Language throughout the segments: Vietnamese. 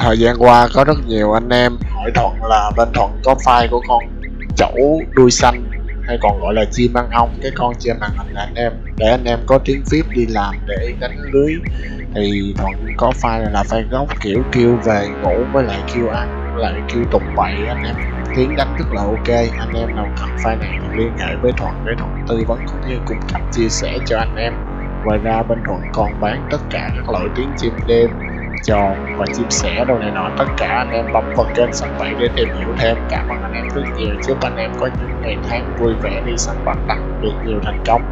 thời gian qua có rất nhiều anh em hỏi thuận là bên thuận có file của con chẩu đuôi xanh hay còn gọi là chim ăn ong. Cái con trên màn hình anh em, để anh em có tiếng phíp đi làm để đánh lưới. Thì thuận có file này là file gốc kiểu kêu về ngủ với lại kêu ăn với lại kêu tụng bậy anh em. Tiếng đánh rất là ok, anh em nào cần file này thì liên hệ với thuận để thuận tư vấn cũng như cung cấp chia sẻ cho anh em. Ngoài ra bên thuận còn bán tất cả các loại tiếng chim đêm tròn và chia sẻ đồ này nọ, tất cả anh em bấm vào kênh săn bảy để tìm hiểu thêm. Cảm ơn anh em rất nhiều. Chúc anh em có những ngày tháng vui vẻ, đi săn bắn đặc được nhiều thành công.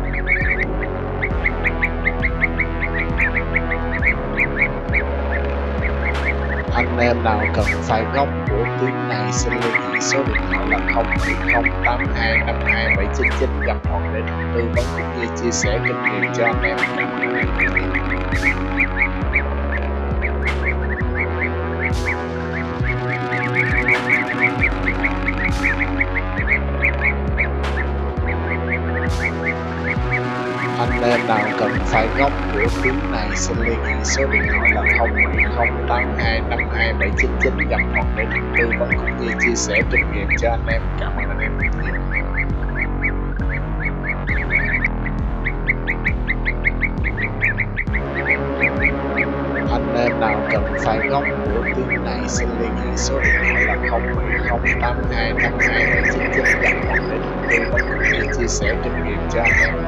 Anh em nào cần file gốc của tiếng này xin liên hệ số điện thoại là 0982527999 gặp hoặc để tư vấn cũng như chia sẻ kinh nghiệm cho anh em. Em anh em nào cần phải gốc của phím này. Xin liên hệ số điện thoại là 0708252799 gặp hoặc để được tư vấn cũng như chia sẻ kinh nghiệm cho anh em. Cảm ơn anh em rất nhiều. Anh em nào cần phải gốc của tiếng này, xin liên hệ số điện thoại là 0708252799 gặp hoặc để được tư vấn cũng như chia sẻ kinh nghiệm cho anh em.